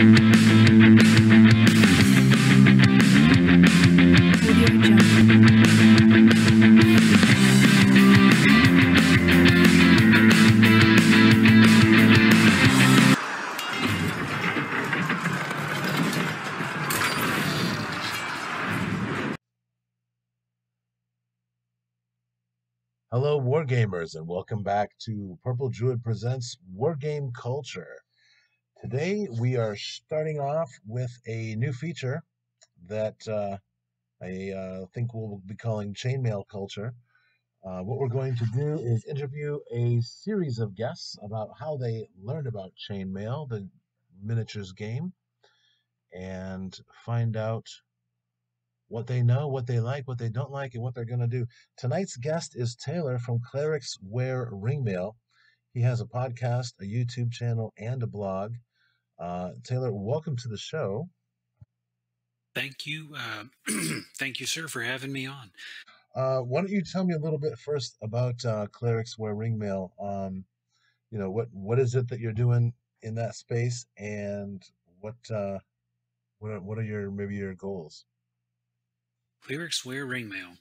Hello, Wargamers, and welcome back to Purple Druid Presents Wargame Culture. Today, we are starting off with a new feature that uh, I uh, think we'll be calling Chainmail Culture. Uh, what we're going to do is interview a series of guests about how they learned about Chainmail, the miniatures game, and find out what they know, what they like, what they don't like, and what they're going to do. Tonight's guest is Taylor from Clerics Wear Ringmail. He has a podcast, a YouTube channel, and a blog. Uh, Taylor, welcome to the show. Thank you. Uh, thank you, sir, for having me on. Uh, why don't you tell me a little bit first about uh, Clerics Wear Ringmail? Um, you know, what what is it that you're doing in that space, and what uh, what are, what are your maybe your goals? Clerics wear ringmail.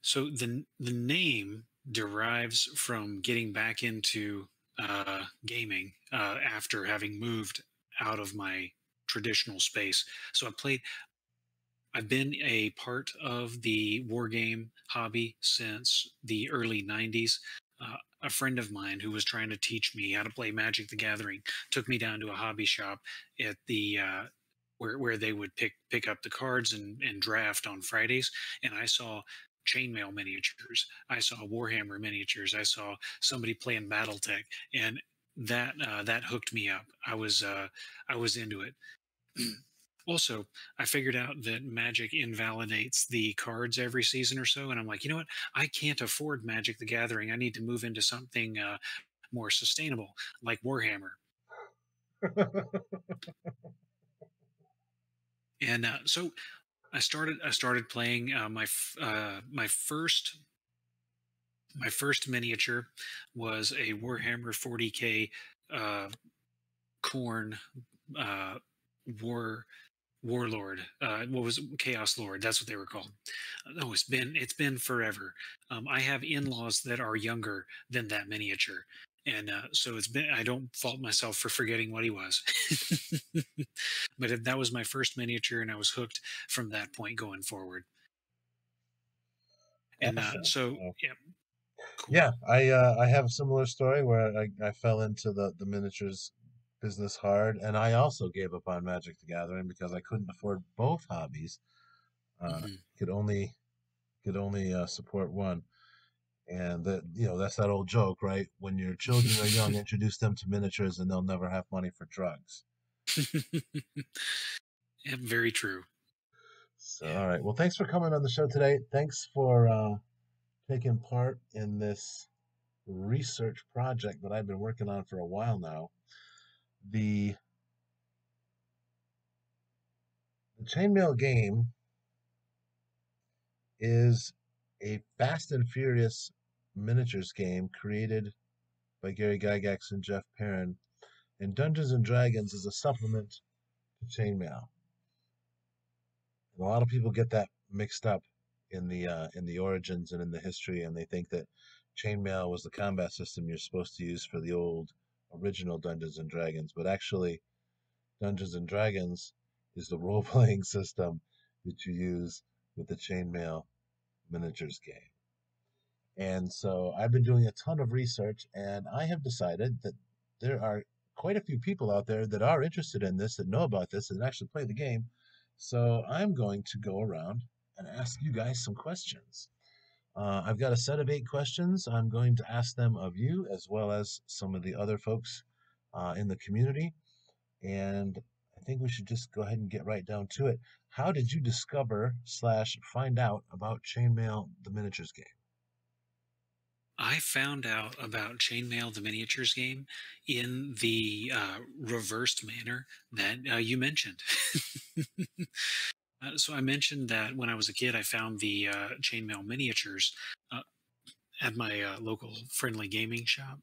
So the the name derives from getting back into uh, gaming uh, after having moved out of my traditional space. So I played. I've been a part of the war game hobby since the early '90s. Uh, a friend of mine who was trying to teach me how to play Magic the Gathering took me down to a hobby shop at the uh, where where they would pick pick up the cards and, and draft on Fridays, and I saw chainmail miniatures, I saw Warhammer miniatures, I saw somebody playing BattleTech, and that uh, that hooked me up. I was uh, I was into it. also, I figured out that Magic invalidates the cards every season or so, and I'm like, you know what? I can't afford Magic the Gathering. I need to move into something uh, more sustainable, like Warhammer. and uh, so I started I started playing uh, my uh, my first my first miniature was a Warhammer 40k uh, Khorne uh, war warlord uh, what was chaos lord that's what they were called. Oh it's been it's been forever. Um, i have in-laws that are younger than that miniature and uh, so it's been i don't fault myself for forgetting what he was. But that was my first miniature and i was hooked from that point going forward. And uh, so yeah cool. yeah i uh, i have a similar story where I, I fell into the the miniatures business hard and i also gave up on magic the gathering because i couldn't afford both hobbies. Uh, mm-hmm. could only could only uh, support one and that you know that's that old joke, right? When your children are young, introduce them to miniatures, and they'll never have money for drugs. yeah, very true. So, all right. Well, thanks for coming on the show today. Thanks for uh, taking part in this research project that I've been working on for a while now. The the chainmail game is a Fast and Furious miniatures game created by Gary Gygax and Jeff Perren, and Dungeons and Dragons is a supplement to Chainmail. a lot of people get that mixed up in the uh, in the origins and in the history, and they think that Chainmail was the combat system you're supposed to use for the old original Dungeons and Dragons, but actually, Dungeons and Dragons is the role playing system that you use with the Chainmail miniatures game. And so I've been doing a ton of research, and I have decided that there are quite a few people out there that are interested in this, that know about this, and actually play the game. So I'm going to go around and ask you guys some questions. Uh, I've got a set of eight questions. I'm going to ask them of you as well as some of the other folks uh, in the community. And I think we should just go ahead and get right down to it. How did you discover slash find out about Chainmail, the miniatures game? I found out about Chainmail, the miniatures game, in the uh, reversed manner that uh, you mentioned. uh, so I mentioned that when I was a kid, I found the uh, Chainmail miniatures uh, at my uh, local friendly gaming shop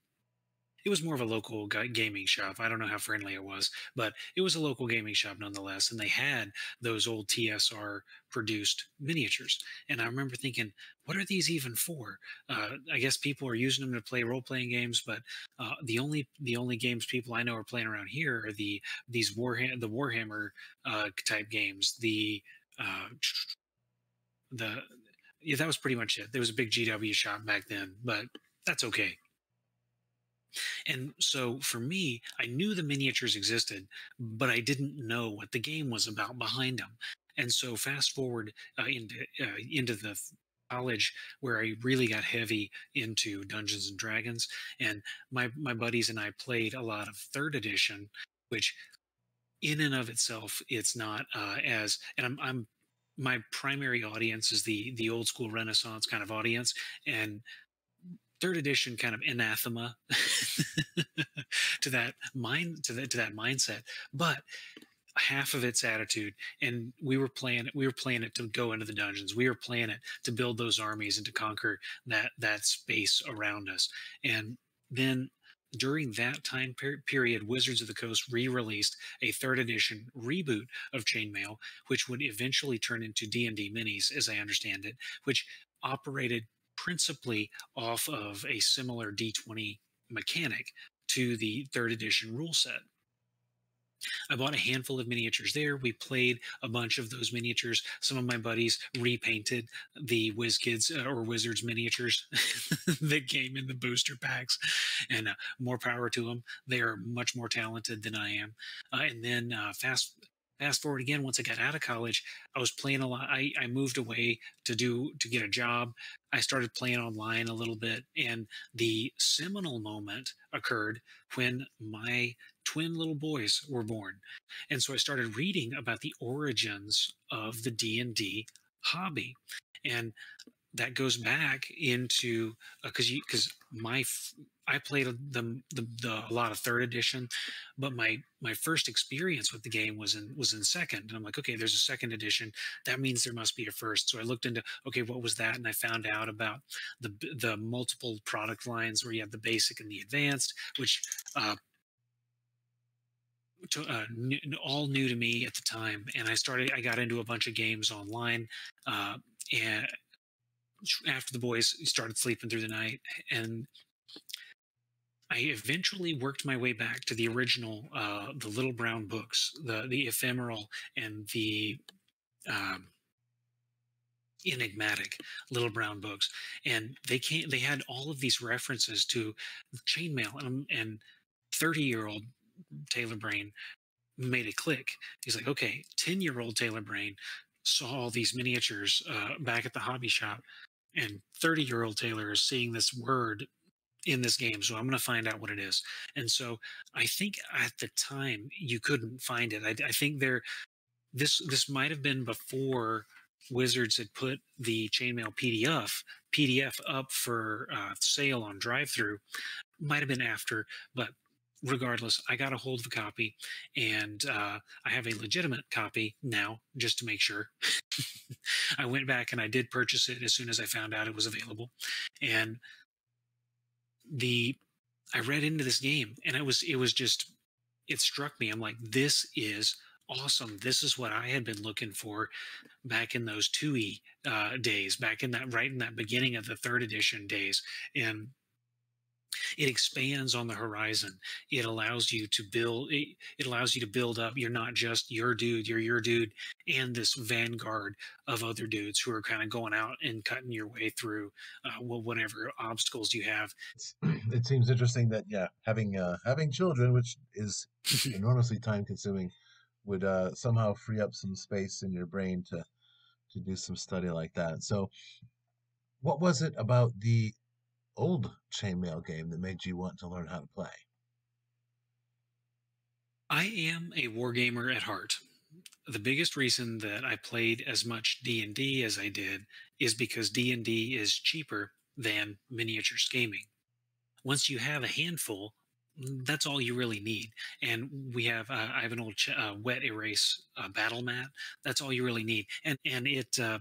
it was more of a local gaming shop. I don't know how friendly it was, but it was a local gaming shop nonetheless. And they had those old TSR produced miniatures. And I remember thinking, what are these even for? Uh, I guess people are using them to play role playing games, but uh, the only the only games people I know are playing around here are the these Warhammer the Warhammer uh, type games. The uh, the yeah, that was pretty much it. There was a big GW shop back then, but that's okay. And so for me, I knew the miniatures existed, but I didn't know what the game was about behind them. And so fast forward uh, into uh, into the college where I really got heavy into Dungeons and Dragons, and my my buddies and I played a lot of third edition, which in and of itself it's not uh, as and I'm, I'm my primary audience is the the old school Renaissance kind of audience, and third edition kind of anathema to that mind to that to that mindset but half of its attitude and we were playing it we were playing it to go into the dungeons. We were playing it to build those armies and to conquer that that space around us. And then during that time per- period wizards of the coast re-released a third edition reboot of chainmail which would eventually turn into d&d minis as i understand it which operated principally off of a similar D20 mechanic to the third edition rule set. I bought a handful of miniatures there. We played a bunch of those miniatures. Some of my buddies repainted the WizKids uh, or Wizards miniatures that came in the booster packs, and uh, more power to them. They are much more talented than I am. Uh, and then uh, fast fast forward again once i got out of college i was playing a lot I, I moved away to do to get a job. I started playing online a little bit and the seminal moment occurred when my twin little boys were born. And so i started reading about the origins of the d&d hobby. And that goes back into because uh, because my I played the, the, the a lot of third edition, but my my first experience with the game was in was in second, and I'm like, okay, there's a second edition. That means there must be a first. So I looked into okay, what was that, and I found out about the the multiple product lines where you have the basic and the advanced, which uh, to, uh, all new to me at the time. And I started, I got into a bunch of games online, uh, and after the boys started sleeping through the night, and I eventually worked my way back to the original, uh, the Little Brown books, the the ephemeral and the um, enigmatic Little Brown books, and they came. They had all of these references to chainmail, and and thirty year old Taylor Brain made it click. He's like, okay, ten year old Taylor Brain saw all these miniatures uh, back at the hobby shop, and 30 year old Taylor is seeing this word in this game so i'm going to find out what it is. And so i think at the time you couldn't find it. I, I think there this this might have been before wizards had put the chainmail pdf pdf up for uh, sale on drive through might have been after but regardless i got a hold of a copy and uh, i have a legitimate copy now just to make sure. I went back and i did purchase it as soon as i found out it was available. And the I read into this game and it was it was just it struck me. I'm like, this is awesome. This is what I had been looking for back in those 2E uh, days, back in that right in that beginning of the third edition days. And it expands on the horizon. It allows you to build it, it, allows you to build up you're not just your dude you're your dude and this vanguard of other dudes who are kind of going out and cutting your way through uh, well, whatever obstacles you have. It seems interesting that yeah having uh, having children which is enormously time consuming would uh, somehow free up some space in your brain to to do some study like that. So what was it about the old chainmail game that made you want to learn how to play? I am a wargamer at heart. The biggest reason that I played as much D&D as I did is because D&D is cheaper than miniatures gaming. Once you have a handful, that's all you really need. And we have, uh, I have an old ch- uh, wet erase uh, battle mat. That's all you really need. And and it uh,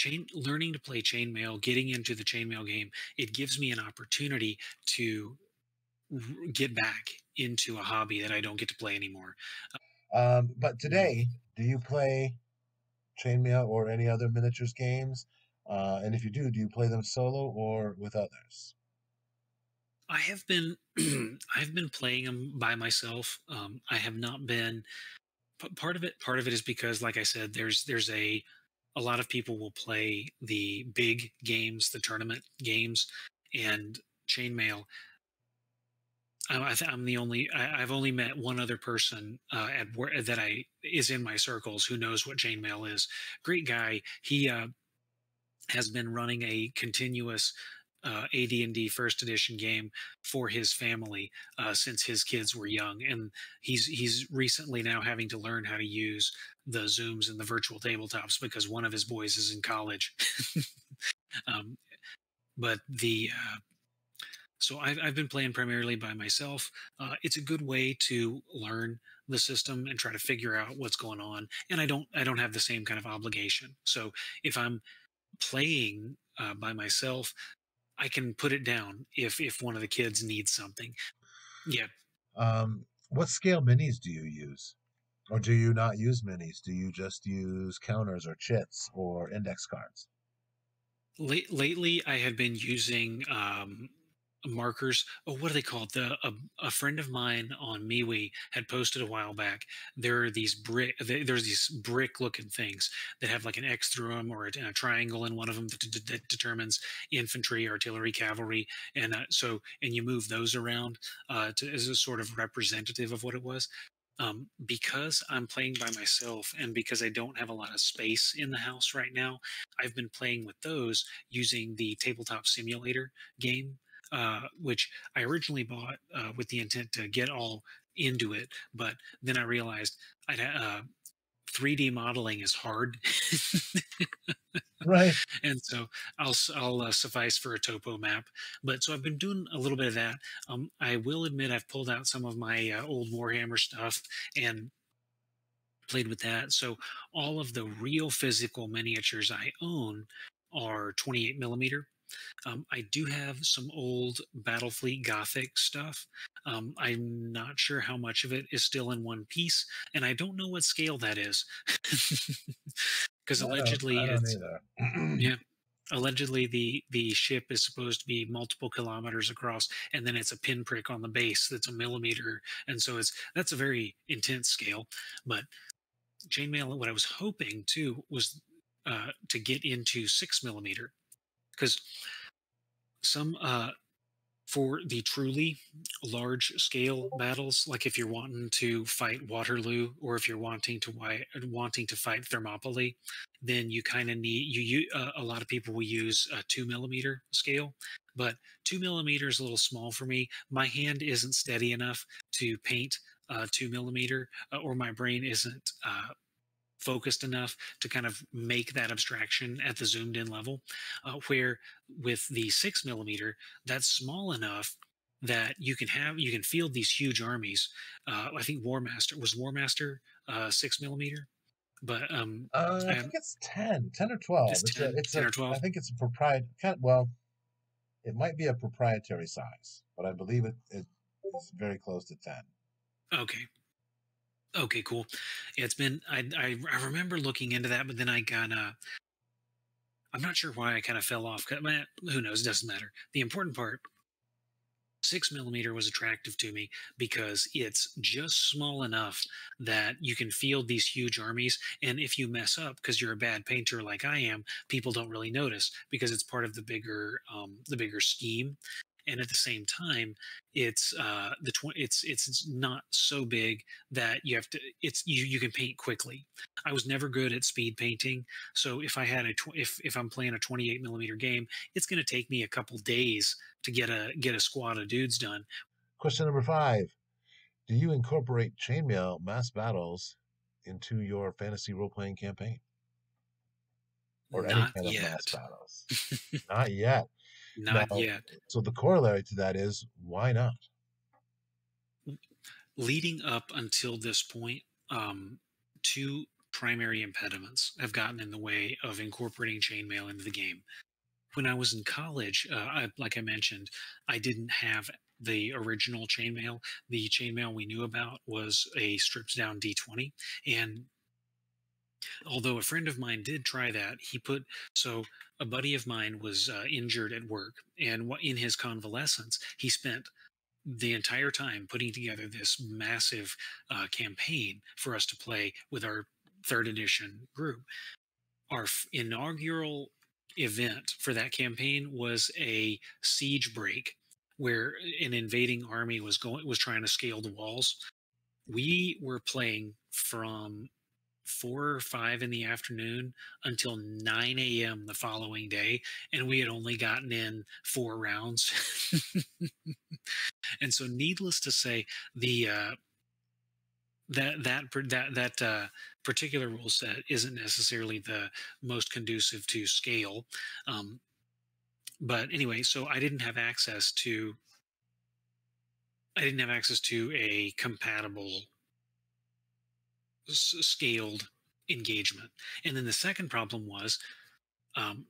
chain learning to play chainmail, getting into the chainmail game, it gives me an opportunity to get back into a hobby that I don't get to play anymore. Um, but today, do you play Chainmail or any other miniatures games? Uh, and if you do, do you play them solo or with others? I have been I've been playing them by myself. Um, I have not been part of it. Part of it is because, like I said, there's there's a a lot of people will play the big games, the tournament games, and chainmail. I, am the only. I, have only met one other person uh, at that I is in my circles who knows what chainmail is. Great guy. He uh, has been running a continuous uh, AD&D First Edition game for his family uh, since his kids were young, and he's he's recently now having to learn how to use the zooms and the virtual tabletops because one of his boys is in college. um, but the uh, so I've, I've been playing primarily by myself. Uh, it's a good way to learn the system and try to figure out what's going on. And I don't I don't have the same kind of obligation. So if I'm playing uh, by myself, I can put it down if if one of the kids needs something. Yeah. Um, what scale minis do you use? Or do you not use minis? Do you just use counters or chits or index cards? Late, lately, I have been using um, markers. Oh, what are they called? The a, a friend of mine on MeWe had posted a while back. There are these brick. There's these brick looking things that have like an X through them or a, a triangle in one of them that, that, determines infantry, artillery, cavalry, and uh, so and you move those around uh, to, as a sort of representative of what it was. Um, because I'm playing by myself and because I don't have a lot of space in the house right now, I've been playing with those using the tabletop simulator game uh, which I originally bought uh, with the intent to get all into it, but then I realized I'd uh, 3D modeling is hard. right. And so I'll I'll uh, suffice for a topo map. But so I've been doing a little bit of that. Um, I will admit I've pulled out some of my uh, old Warhammer stuff and played with that. So all of the real physical miniatures I own are 28 millimeter. Um, I do have some old Battlefleet Gothic stuff. Um, I'm not sure how much of it is still in one piece, and I don't know what scale that is. Because allegedly, it's yeah, allegedly the the ship is supposed to be multiple kilometers across, and then it's a pinprick on the base that's a millimeter, and so it's that's a very intense scale. But chainmail, what I was hoping too was uh, to get into six millimeter because some uh, for the truly large scale battles, like if you're wanting to fight Waterloo or if you're wanting to wanting to fight Thermopylae, then you kind of need you. you uh, a lot of people will use a two millimeter scale, but two millimeters a little small for me. My hand isn't steady enough to paint uh, two millimeter, uh, or my brain isn't uh, focused enough to kind of make that abstraction at the zoomed in level. Uh, where with the six millimeter, that's small enough that you can have you can field these huge armies. Uh, I think Warmaster was Warmaster uh, six millimeter, but um, uh, I think it's 10, 10 or twelve. It's, 10, a, it's 10 a, or twelve. I think it's a proprietary. Kind of, Well, it might be a proprietary size, but I believe it, it is very close to ten. Okay, Okay, cool. Yeah, it's been I, I I remember looking into that, but then I kind of I'm not sure why I kind of fell off. Who knows? It doesn't matter. The important part, six millimeter was attractive to me because it's just small enough that you can field these huge armies. And if you mess up because you're a bad painter like I am, people don't really notice because it's part of the bigger um, the bigger scheme and at the same time it's uh the tw- it's it's not so big that you have to it's you you can paint quickly. I was never good at speed painting so if i had a tw- if if i'm playing a 28 millimeter game it's going to take me a couple days to get a get a squad of dudes done. Question number five do you incorporate chainmail mass battles into your fantasy role-playing campaign? Or not any kind yet. of mass battles? Not yet not now, yet. So the corollary to that is why not? Leading up until this point, um, two primary impediments have gotten in the way of incorporating chainmail into the game. When I was in college, uh, I, like I mentioned, I didn't have the original chainmail. The chainmail we knew about was a stripped down D20. And although a friend of mine did try that, he put so a buddy of mine was uh, injured at work, and in his convalescence, he spent the entire time putting together this massive uh, campaign for us to play with our third edition group. Our inaugural event for that campaign was a siege break where an invading army was going was trying to scale the walls. We were playing from four or five in the afternoon until 9 a.m. the following day, and we had only gotten in four rounds. and so, needless to say, the uh, that that that that uh, particular rule set isn't necessarily the most conducive to scale. Um, but anyway, so I didn't have access to I didn't have access to a compatible scaled engagement. And then the second problem was um,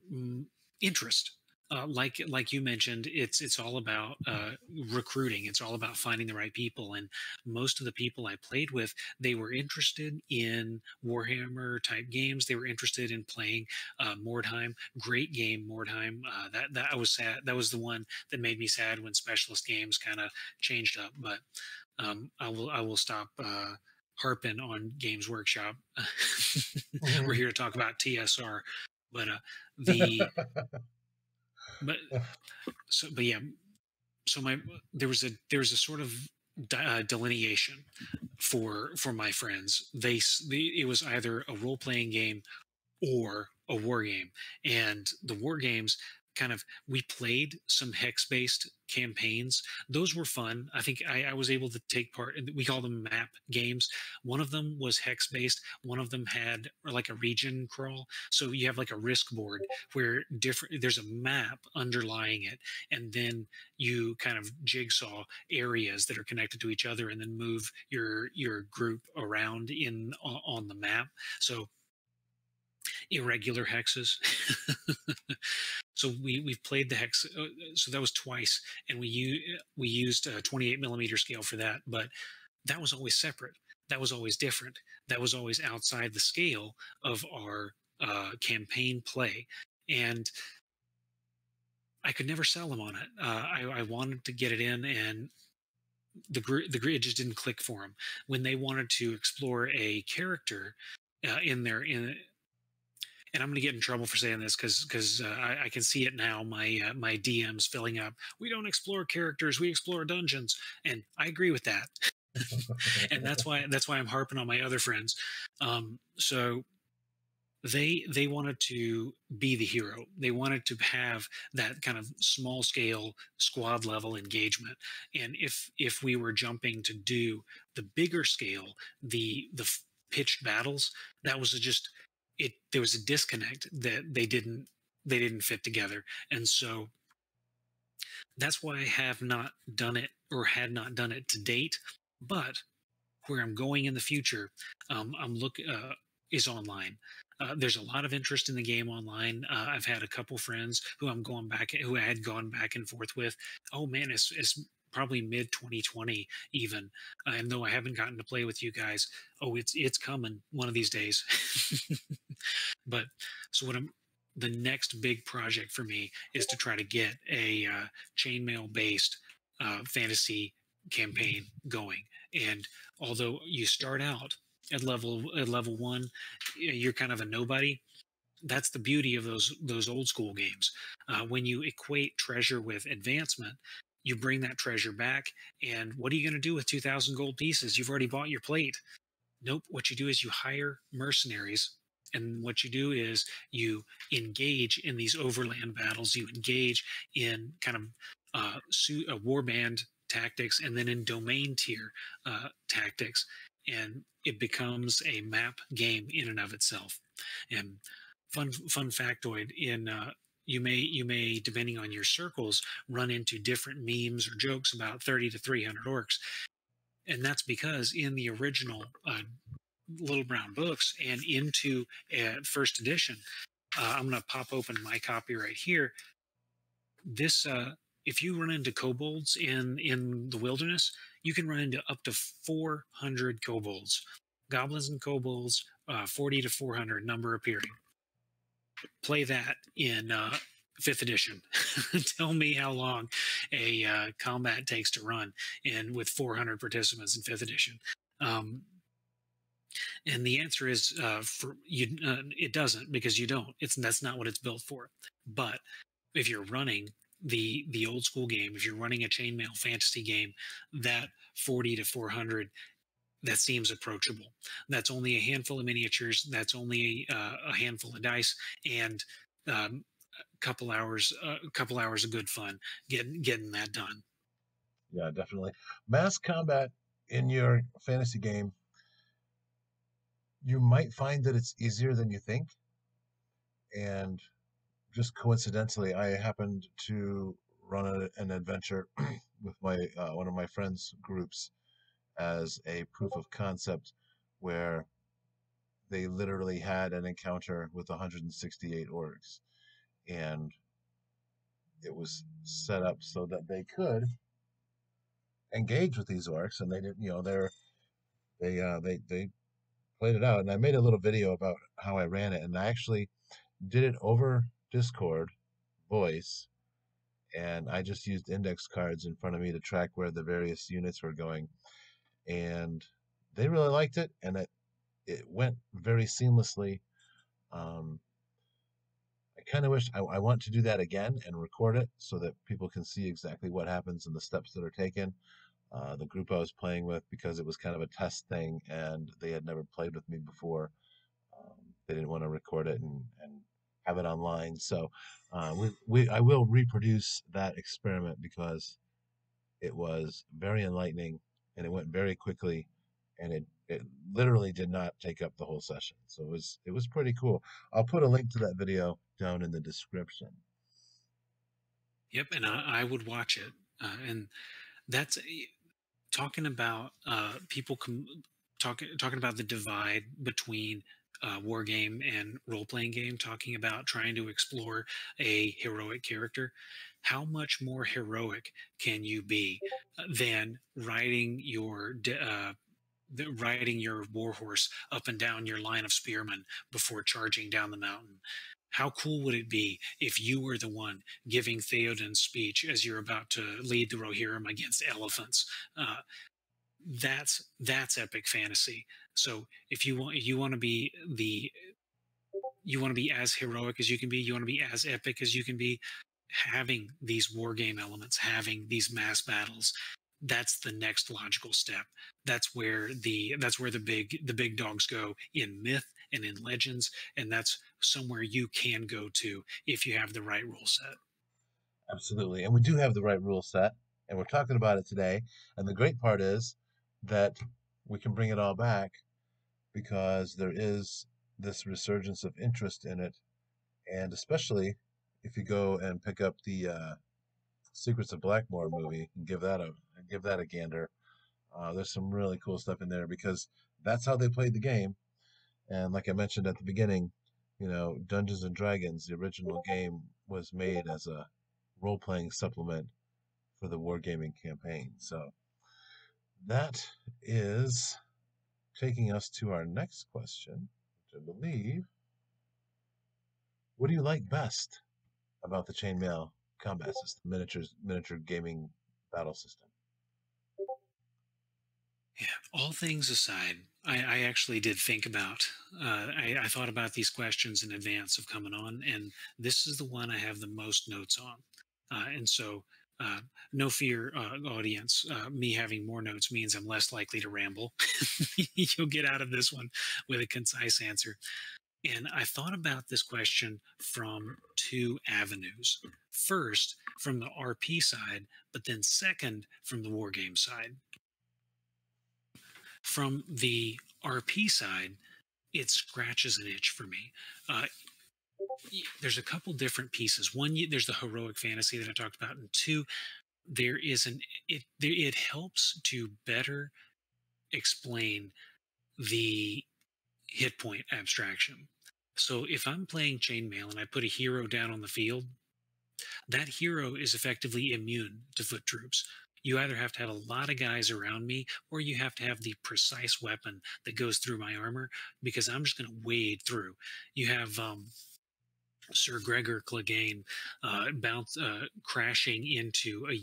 interest. Uh, like like you mentioned, it's it's all about uh, recruiting. It's all about finding the right people. And most of the people I played with, they were interested in Warhammer type games. They were interested in playing uh, Mordheim. Great game, Mordheim. Uh, that that I was sad. That was the one that made me sad when Specialist Games kind of changed up. But um, I will I will stop uh, harping on Games Workshop. mm-hmm. We're here to talk about TSR, but uh, the but so but yeah, so my there was a there was a sort of uh, delineation for for my friends. They, they it was either a role playing game or a war game, and the war games kind of we played some hex based campaigns. Those were fun. I think I, I, was able to take part we call them map games. One of them was hex based one of them had like a region crawl. So you have like a risk board where different there's a map underlying it and then you kind of jigsaw areas that are connected to each other and then move your your group around in on the map. So irregular hexes. so we we've played the hex. Uh, so that was twice, and we we used a 28 millimeter scale for that. But that was always separate. That was always different. That was always outside the scale of our uh, campaign play, and I could never sell them on it. Uh, I, I wanted to get it in, and the the grid just didn't click for them. When they wanted to explore a character uh, in their in and I'm going to get in trouble for saying this because because uh, I, I, can see it now. My uh, my DMs filling up. We don't explore characters. We explore dungeons, and I agree with that. and that's why that's why I'm harping on my other friends. Um, so they they wanted to be the hero. They wanted to have that kind of small scale squad level engagement. And if if we were jumping to do the bigger scale, the the pitched battles, that was just it there was a disconnect that they didn't they didn't fit together and so that's why i have not done it or had not done it to date but where i'm going in the future um, i'm look uh, is online uh, there's a lot of interest in the game online. Uh, I've had a couple friends who I'm going back, who I had gone back and forth with. Oh man, it's, it's probably mid 2020 even and though i haven't gotten to play with you guys oh it's it's coming one of these days. But so what i'm the next big project for me is to try to get a uh, chainmail based uh, fantasy campaign going. And although you start out at level at level one you're kind of a nobody that's the beauty of those those old school games. Uh, when you equate treasure with advancement you bring that treasure back and what are you going to do with 2000 gold pieces? You've already bought your plate. Nope what you do is you hire mercenaries and what you do is you engage in these overland battles. You engage in kind of uh, su- uh, warband tactics and then in domain tier uh, tactics and it becomes a map game in and of itself. And fun fun factoid in uh, you may you may depending on your circles run into different memes or jokes about 30 to 300 orcs. And that's because in the original uh, little brown books and into uh, first edition uh, i'm going to pop open my copy right here. This uh, if you run into kobolds in in the wilderness, you can run into up to 400 kobolds, goblins and kobolds, uh, 40 to 400 number appearing. Play that in uh, fifth edition. Tell me how long a uh, combat takes to run, and with 400 participants in fifth edition. Um, and the answer is uh, for you. Uh, it doesn't because you don't. It's that's not what it's built for. But if you're running the the old school game, if you're running a chainmail fantasy game, that 40 to 400 that seems approachable. That's only a handful of miniatures. That's only uh, a handful of dice and um, a couple hours, a uh, couple hours of good fun getting getting that done. Yeah, definitely. Mass combat in your fantasy game, you might find that it's easier than you think, and just coincidentally, I happened to run a, an adventure with my uh, one of my friends' groups as a proof of concept where they literally had an encounter with 168 orcs and it was set up so that they could engage with these orcs and they didn't you know they're they uh they they played it out and i made a little video about how i ran it and i actually did it over Discord voice, and I just used index cards in front of me to track where the various units were going. And they really liked it, and it it went very seamlessly. Um, I kind of wish I, I, want to do that again and record it so that people can see exactly what happens and the steps that are taken. Uh, the group I was playing with, because it was kind of a test thing and they had never played with me before, um, they didn't want to record it and, and have it online. So uh, we, we I will reproduce that experiment because it was very enlightening and it went very quickly and it it literally did not take up the whole session. So it was it was pretty cool. I'll put a link to that video down in the description. Yep, and I, I would watch it. Uh, and that's eh, talking about uh, people com- talking talking about the divide between uh, war game and role playing game talking about trying to explore a heroic character. How much more heroic can you be uh, than riding your uh, riding your warhorse up and down your line of spearmen before charging down the mountain? How cool would it be if you were the one giving Theoden's speech as you're about to lead the Rohirrim against elephants? Uh, that's that's epic fantasy. So if you want you want to be the you want to be as heroic as you can be, you want to be as epic as you can be, having these war game elements, having these mass battles, that's the next logical step. That's where the that's where the big the big dogs go in myth and in legends, and that's somewhere you can go to if you have the right rule set. Absolutely, and we do have the right rule set, and we're talking about it today. And the great part is that we can bring it all back because there is this resurgence of interest in it. And especially if you go and pick up the uh, Secrets of Blackmoor movie and give that a give that a gander, uh, there's some really cool stuff in there because that's how they played the game. And like I mentioned at the beginning, you know, Dungeons and Dragons, the original game, was made as a role playing supplement for the wargaming campaign. So that is taking us to our next question, which I believe what do you like best about the chainmail combat system, miniatures, miniature gaming battle system? Yeah, all things aside, I, I actually did think about. Uh, I, I, thought about these questions in advance of coming on, and this is the one I have the most notes on. Uh, and so uh, no fear, uh, audience. Uh, me having more notes means I'm less likely to ramble. You'll get out of this one with a concise answer. And I thought about this question from two avenues. First, from the RP side, but then second, from the wargame side. From the RP side, it scratches an itch for me. Uh, there's a couple different pieces. One, there's the heroic fantasy that I talked about, and two, there is an it it helps to better explain the hit point abstraction. So if I'm playing chainmail and I put a hero down on the field, that hero is effectively immune to foot troops. You either have to have a lot of guys around me, or you have to have the precise weapon that goes through my armor because I'm just going to wade through. You have um, Sir Gregor Clegane uh, bounce, uh, crashing into a,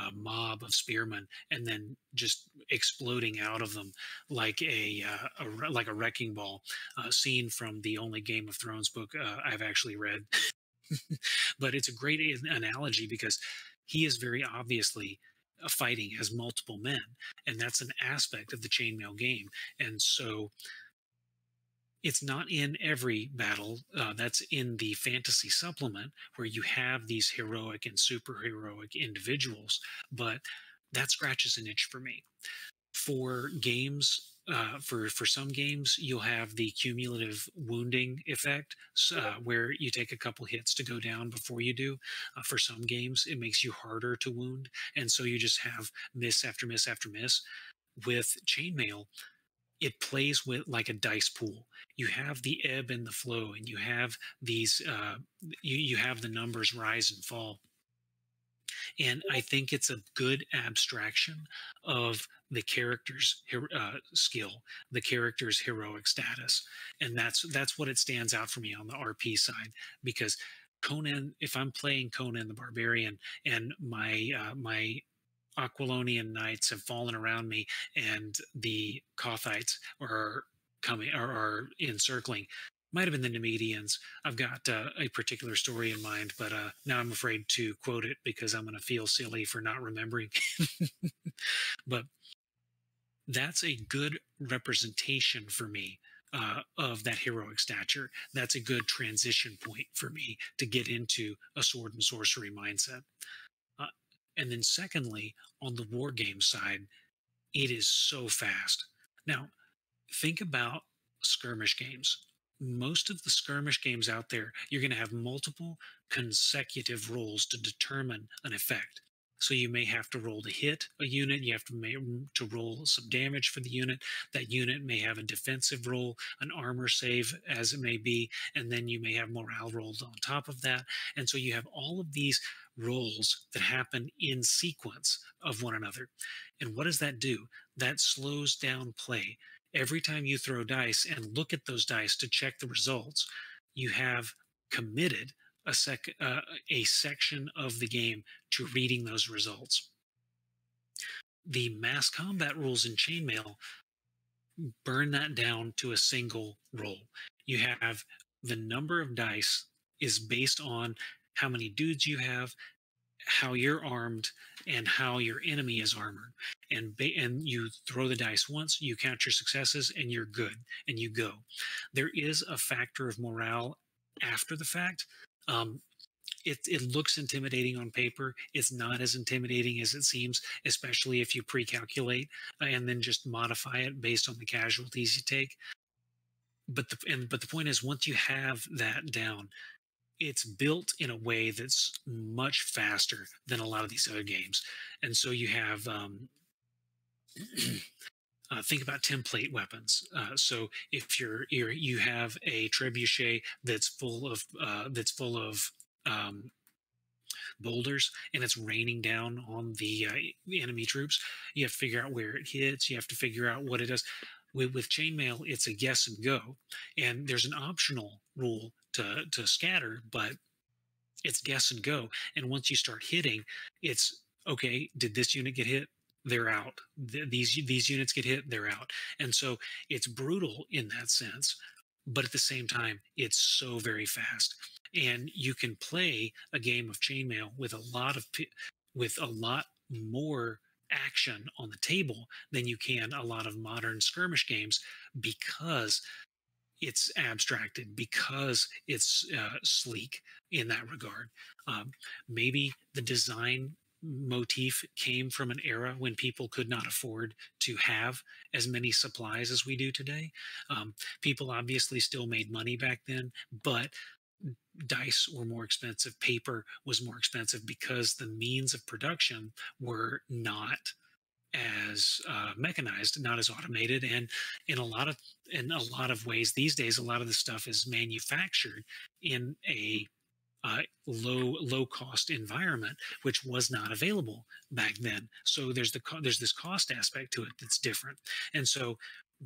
a, mob of spearmen and then just exploding out of them like a, uh, a like a wrecking ball. Uh, scene from the only Game of Thrones book uh, I've actually read, but it's a great analogy because he is very obviously uh, fighting as multiple men, and that's an aspect of the chainmail game. And so it's not in every battle. Uh, that's in the fantasy supplement where you have these heroic and superheroic individuals, but that scratches an itch for me. For games, uh, for for some games, you'll have the cumulative wounding effect, uh, where you take a couple hits to go down before you do. Uh, for some games, it makes you harder to wound, and so you just have miss after miss after miss. With chainmail, it plays with like a dice pool. You have the ebb and the flow, and you have these. Uh, you you have the numbers rise and fall. And I think it's a good abstraction of the character's uh, skill, the character's heroic status, and that's that's what it stands out for me on the RP side because Conan, if I'm playing Conan the Barbarian and my uh, my Aquilonian knights have fallen around me, and the Kothites are coming are, are encircling. Might have been the Nemedians. I've got uh, a particular story in mind, but uh, now I'm afraid to quote it because I'm going to feel silly for not remembering. but that's a good representation for me uh, of that heroic stature. That's a good transition point for me to get into a sword and sorcery mindset. And then, secondly, on the war game side, it is so fast. Now, think about skirmish games. Most of the skirmish games out there, you're going to have multiple consecutive rolls to determine an effect. So you may have to roll to hit a unit. You have to may, mm, to roll some damage for the unit. That unit may have a defensive roll, an armor save, as it may be, and then you may have morale rolled on top of that. And so you have all of these rolls that happen in sequence of one another. And what does that do? That slows down play. Every time you throw dice and look at those dice to check the results, you have committed a sec uh, a section of the game to reading those results. The mass combat rules in chainmail burn that down to a single roll. You have the number of dice is based on how many dudes you have, how you're armed, and how your enemy is armored. And ba- and you throw the dice once, you count your successes, and you're good, and you go. There is a factor of morale after the fact. Um, it, it looks intimidating on paper. It's not as intimidating as it seems, especially if you pre-calculate uh, and then just modify it based on the casualties you take. But the and but the point is, once you have that down, it's built in a way that's much faster than a lot of these other games. And so you have um, uh, think about template weapons. Uh, so if you're, you're, you have a trebuchet that's full of uh, that's full of um, boulders and it's raining down on the, uh, the enemy troops, you have to figure out where it hits. You have to figure out what it does. With, with chainmail, it's a guess and go, and there's an optional rule to to scatter, but it's guess and go. And once you start hitting, it's okay. Did this unit get hit? They're out. these these units get hit. They're out. And so it's brutal in that sense, but at the same time, it's so very fast. And you can play a game of chainmail with a lot of with a lot more action on the table than you can a lot of modern skirmish games because it's abstracted because it's uh, sleek in that regard. Um, maybe the design motif came from an era when people could not afford to have as many supplies as we do today. Um, people obviously still made money back then, but dice were more expensive, paper was more expensive because the means of production were not as uh, mechanized, not as automated, and in a lot of in a lot of ways these days, a lot of the stuff is manufactured in a uh, low low cost environment, which was not available back then. So there's the there's this cost aspect to it that's different. And so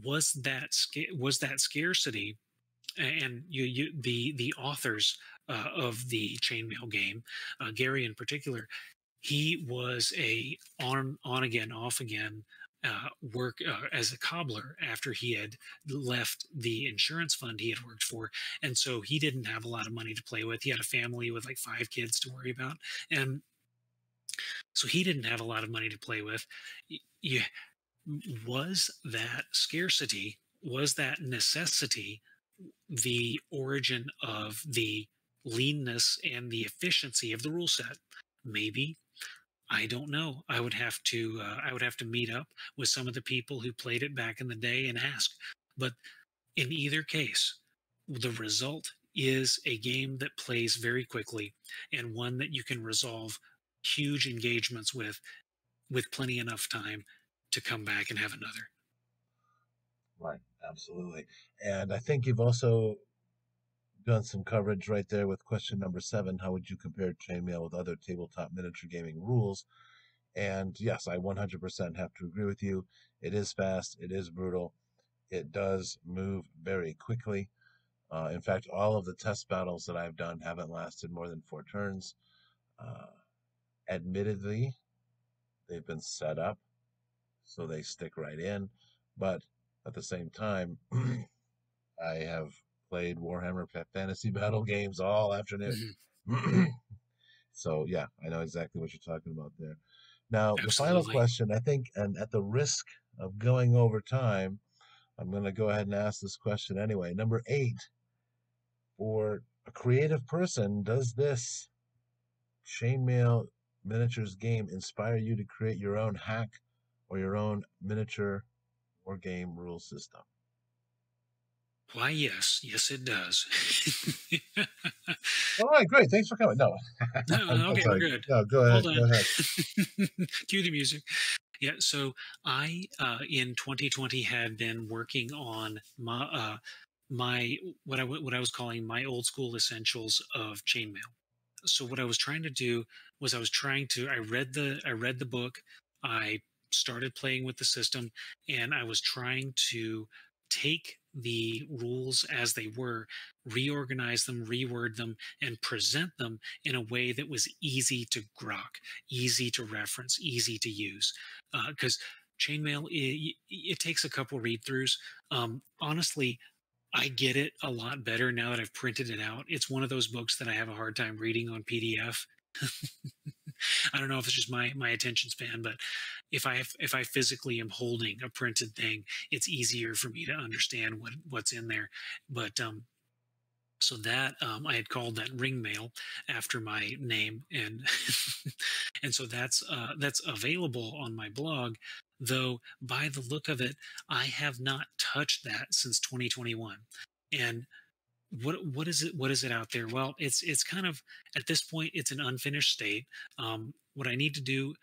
was that was that scarcity and you, you the the authors uh, of the chainmail game, uh, Gary in particular, he was a on on again off again uh, work uh, as a cobbler after he had left the insurance fund he had worked for. And so he didn't have a lot of money to play with. He had a family with like five kids to worry about. And so he didn't have a lot of money to play with. Was that scarcity, was that necessity the origin of the leanness and the efficiency of the rule set? Maybe I don't know. I would have to uh, I would have to meet up with some of the people who played it back in the day and ask. But in either case, the result is a game that plays very quickly and one that you can resolve huge engagements with with plenty enough time to come back and have another. Right, absolutely. And I think you've also done some coverage right there with question number seven. How would you compare chainmail with other tabletop miniature gaming rules? And yes, I 100% have to agree with you. It is fast, it is brutal, it does move very quickly. Uh, in fact, all of the test battles that I've done haven't lasted more than four turns. Uh, admittedly, they've been set up so they stick right in, but at the same time, I have played Warhammer Fantasy Battle games all afternoon. Mm-hmm. so yeah, I know exactly what you're talking about there. Now, Absolutely. the final question, I think, and at the risk of going over time, I'm going to go ahead and ask this question anyway. Number eight, for a creative person, does this chainmail miniatures game inspire you to create your own hack or your own miniature or game rule system? Why, yes, yes, it does. All right, great. Thanks for coming. No, no okay, we're good. No, go ahead. Go ahead. Cue the music. Yeah, so I uh, in 2020 had been working on my uh, my what I what I was calling my old school essentials of chainmail. So what I was trying to do was I was trying to I read the I read the book, I started playing with the system, and I was trying to take the rules as they were, reorganize them, reword them, and present them in a way that was easy to grok, easy to reference, easy to use. Because uh, chainmail, it, it, takes a couple read throughs. Um, honestly, I get it a lot better now that I've printed it out. It's one of those books that I have a hard time reading on PDF. I don't know if it's just my my attention span, but if I if I physically am holding a printed thing, it's easier for me to understand what what's in there. But um, so that um, I had called that ring mail after my name, and and so that's uh, that's available on my blog. Though by the look of it, I have not touched that since 2021, and what what is it what is it out there? Well it's it's kind of at this point it's an unfinished state. Um, what i need to do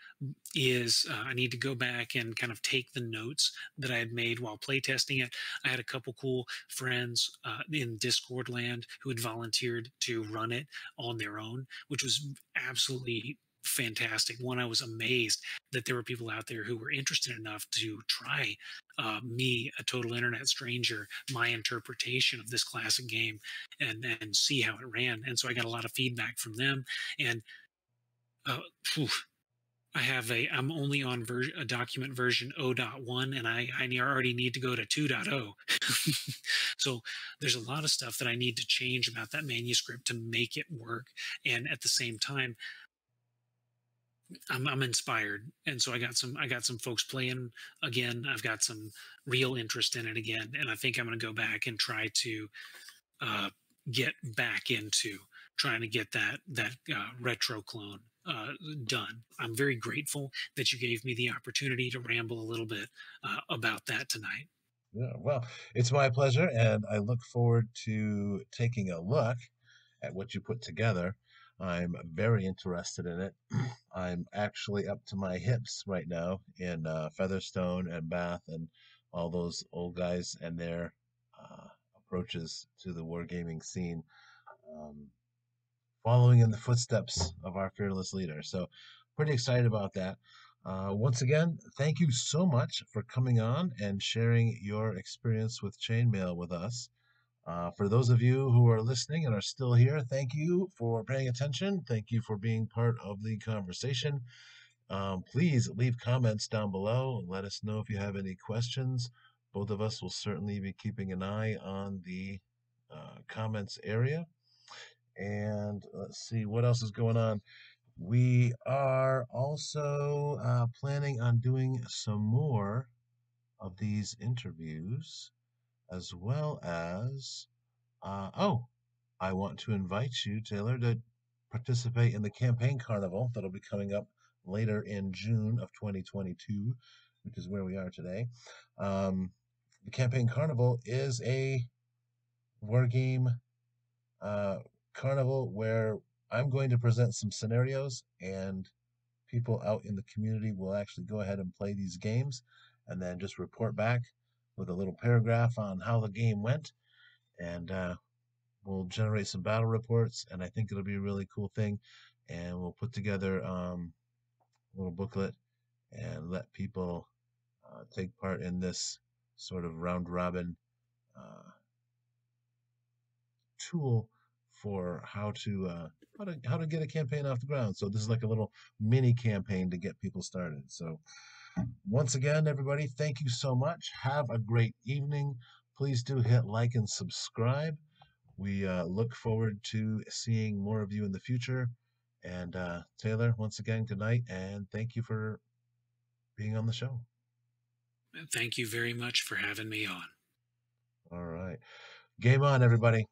is uh, i need to go back and kind of take the notes that i had made while playtesting it. I had a couple cool friends uh, in discord land who had volunteered to run it on their own which was absolutely fantastic. One, I was amazed that there were people out there who were interested enough to try uh, me, a total internet stranger, my interpretation of this classic game, and and see how it ran. And so I got a lot of feedback from them. And uh, whew, I have a I'm only on ver- a document version 0.1 and I I already need to go to 2.0. so there's a lot of stuff that I need to change about that manuscript to make it work and at the same time I'm, I'm inspired and so i got some i got some folks playing again i've got some real interest in it again and i think i'm going to go back and try to uh, get back into trying to get that that uh, retro clone uh, done. I'm very grateful that you gave me the opportunity to ramble a little bit uh, about that tonight. Yeah well it's my pleasure and i look forward to taking a look at what you put together I'm very interested in it. I'm actually up to my hips right now in uh, Featherstone and Bath and all those old guys and their uh, approaches to the wargaming scene. Um, following in the footsteps of our fearless leader. So, pretty excited about that. Uh, once again, thank you so much for coming on and sharing your experience with chainmail with us. Uh, for those of you who are listening and are still here, thank you for paying attention. Thank you for being part of the conversation. Um, please leave comments down below. Let us know if you have any questions. Both of us will certainly be keeping an eye on the uh, comments area. And let's see what else is going on. We are also uh, planning on doing some more of these interviews as well as, uh, oh, I want to invite you, Taylor, to participate in the campaign carnival that'll be coming up later in June of 2022, which is where we are today. Um, the campaign carnival is a war game uh, carnival where I'm going to present some scenarios and people out in the community will actually go ahead and play these games and then just report back with a little paragraph on how the game went, and uh, we'll generate some battle reports. And I think it'll be a really cool thing. And we'll put together um, a little booklet and let people uh, take part in this sort of round robin uh, tool for how to uh, how to how to get a campaign off the ground. So this is like a little mini campaign to get people started. So once again, everybody, thank you so much. Have a great evening. Please do hit like and subscribe. We uh, look forward to seeing more of you in the future. And uh, Taylor, once again, good night, and thank you for being on the show. Thank you very much for having me on. All right. Game on, everybody.